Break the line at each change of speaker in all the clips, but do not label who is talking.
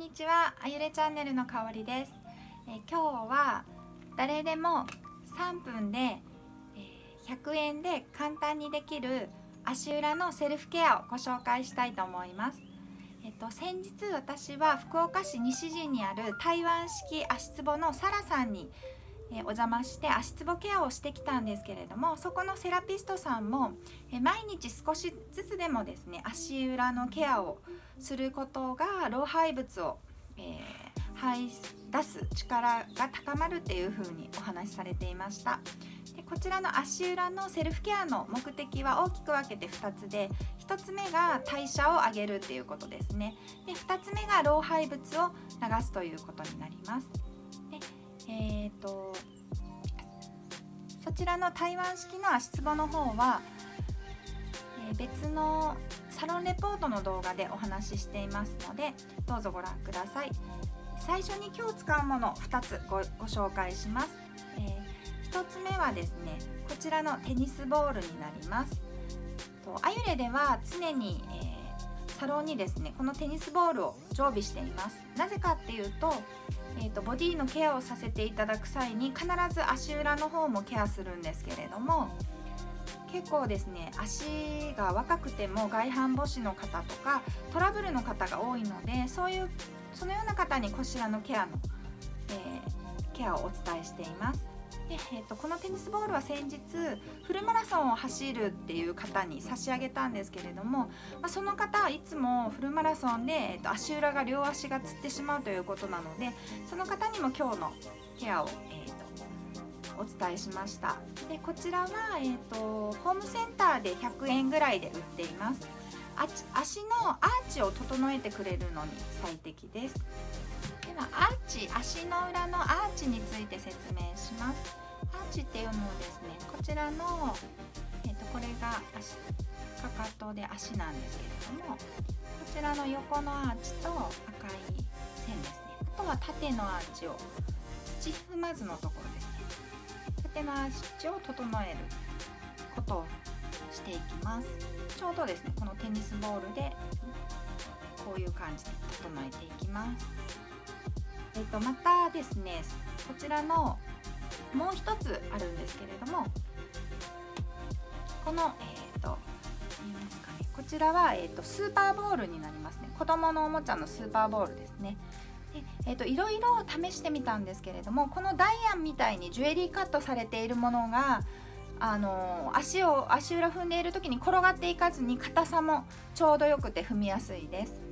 にちは。あゆれチャンネルのかおりです、えー、今日は誰でも3分で、えー、100円で簡単にできる足裏のセルフケアをご紹介したいと思います。えっ、ー、と先日私は福岡市西陣にある台湾式足つぼのサラさんにえお邪魔して足つぼケアをしてきたんですけれどもそこのセラピストさんも、え毎日少しずつでもですね足裏のケアをすることが老廃物を、えー、排出す力が高まるっていう風にお話しされていました。でこちらの足裏のセルフケアの目的は大きく分けて2つで1つ目が代謝を上げるっていうことですね。で2つ目が老廃物を流すということになります。えーと、そちらの台湾式の足つぼの方は、えー、別のサロンレポートの動画でお話ししていますのでどうぞご覧ください。最初に今日使うもの2つご紹介します、えー、1つ目はですねこちらのテニスボールになります。とアユレでは常に、えー、サロンにですねこのテニスボールを常備しています。なぜかっていうとえーと、ボディのケアをさせていただく際に必ず足裏の方もケアするんですけれども結構ですね足が若くても外反母趾の方とかトラブルの方が多いのでそういうそのような方にこちらのケアの、えー、ケアをお伝えしています。で、えーと、このテニスボールは先日フルマラソンを走るっていう方に差し上げたんですけれども、まあ、その方はいつもフルマラソンで、えーと、足裏が両足がつってしまうということなのでその方にも今日のケアを、えーと、お伝えしました。でこちらは、えー、とホームセンターで100円ぐらいで売っています。足のアーチを整えてくれるのに最適です。ではアーチ足の裏のアーチについて説明します。チっていうのをですねこちらの、えーと、これが足かかとで足なんですけれどもこちらの横のアーチと赤い線ですね。あとは縦のアーチを土踏まずのところですね。縦のアーチを整えることをしていきます。ちょうどですねこのテニスボールでこういう感じで整えていきます。えっとまたですねこちらのもう一つあるんですけれどもこのえ、ー、とかねこちらは、えーと、スーパーボールになりますね。子供のおもちゃのスーパーボールですね。でえーと、いろいろ試してみたんですけれどもこのダイヤンみたいにジュエリーカットされているものがあの足を足裏踏んでいる時に転がっていかずに硬さもちょうどよくて踏みやすいです。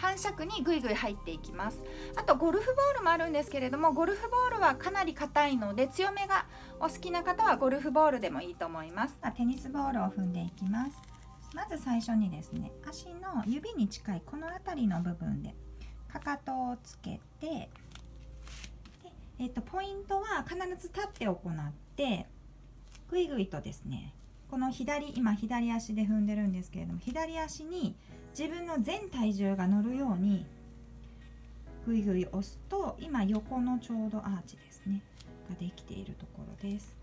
反射にぐいぐい入っていきます。あとゴルフボールもあるんですけれどもゴルフボールはかなり硬いので強めがお好きな方はゴルフボールでもいいと思います。テニスボールを踏んでいきます。まず最初にですね足の指に近いこの辺りの部分でかかとをつけてで、えーと、ポイントは必ず立って行ってぐいぐいとですねこの左今左足で踏んでるんですけれども左足に自分の全体重が乗るようにぐいぐい押すと今横のちょうどアーチですねができているところです。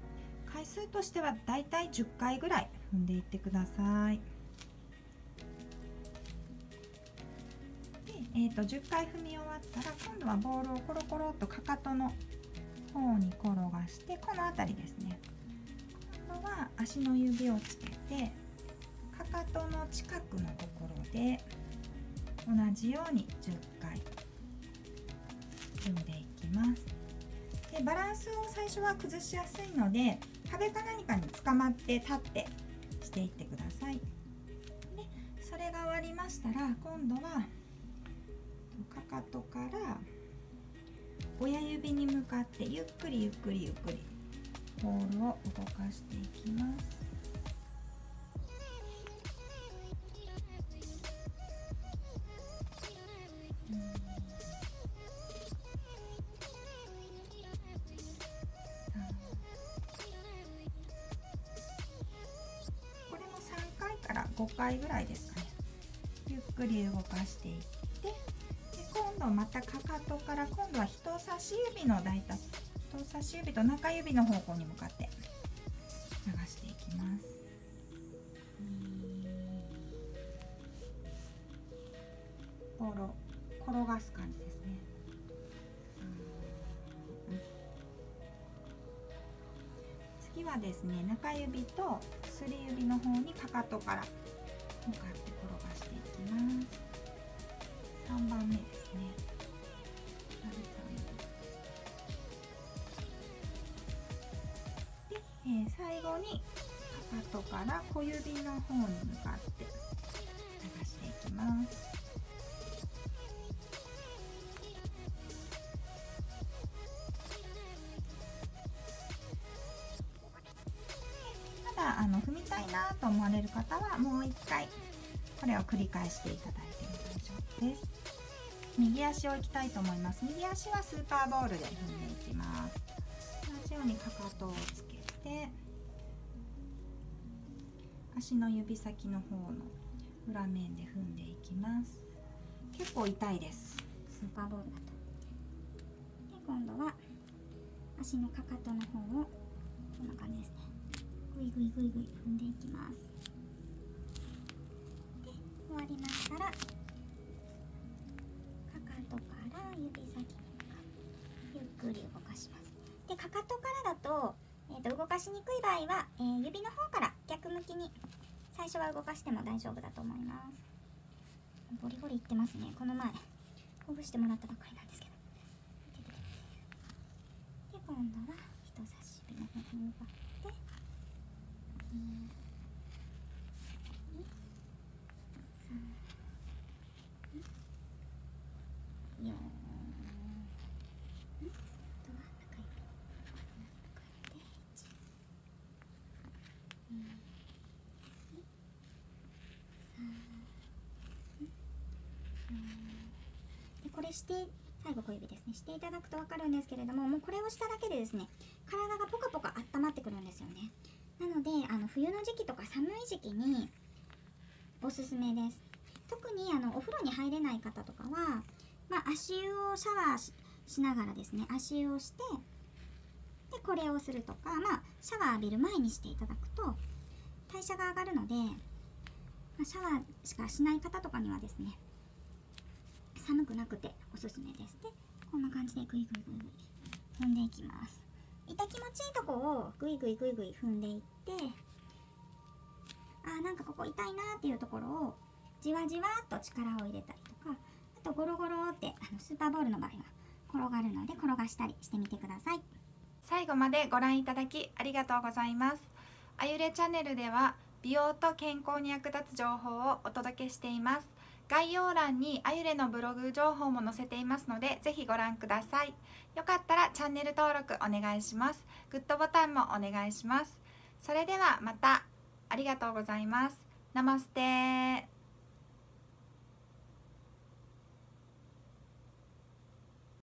回数としてはだいたい10回ぐらい踏んでいってください。で、えーと、と10回踏み終わったら今度はボールをコロコロとかかとの方に転がしてこの辺りですね。今度は足の指をつけてかとの近くのところで同じように10回踏んでいきます。でバランスを最初は崩しやすいので壁か何かにつかまって立ってしていってください。でそれが終わりましたら今度はかかとから親指に向かってゆっくりゆっくりゆっくりボールを動かしていきます。5回ぐらいですかね。ゆっくり動かしていってで今度またかかとから今度は人差し指の大体人差し指と中指の方向に向かって流していきます。ボールを転がす感じですね、はですね中指と薬指の方にかかとから向かって転がしていきます。3番目ですね。で、えー、最後にかかとから小指の方に向かっていなと思われる方はもう一回これを繰り返していただいても大丈夫です。右足をいきたいと思います。右足はスーパーボールで踏んでいきます。同じようにかかとをつけて足の指先の方の裏面で踏んでいきます。結構痛いです。
スーパーボールだと。で今度は足のかかとの方をこんな感じですね。ぐいぐいぐいぐい踏んでいきます。で終わりましたらかかとから指先ゆっくり動かします。でかかとからだと,、えー、と動かしにくい場合は、えー、指の方から逆向きに最初は動かしても大丈夫だと思います。ゴリゴリいってますね。この前ほぐしてもらったばっかりなんですけど。で今度は人差し指の方に向かって1 2 3 4これして最後小指ですね。していただくと分かるんですけれどももうこれをしただけでですね体がポカポカ温まってくるんですよね。なのであの冬の時期とか寒い時期におすすめです。特にあのお風呂に入れない方とかは、まあ、足湯をシャワーしながらですね足湯をしてでこれをするとか、まあ、シャワー浴びる前にしていただくと代謝が上がるので、まあ、シャワーしかしない方とかにはですね寒くなくておすすめです。でこんな感じでグイグイグイグイ踏んでいきます。ちいいとこをグイグイグイグイ踏んでいってあーなんかここ痛いなっていうところをじわじわっと力を入れたりとかあとゴロゴロってあのスーパーボールの場合は転がるので転がしたりしてみてください。
最後までご覧いただきありがとうございます。あゆれチャンネルでは美容と健康に役立つ情報をお届けしています。概要欄にあゆれのブログ情報も載せていますのでぜひご覧ください。よかったらチャンネル登録お願いします。グッドボタンもお願いします。それではまた。ありがとうございます。ナマステ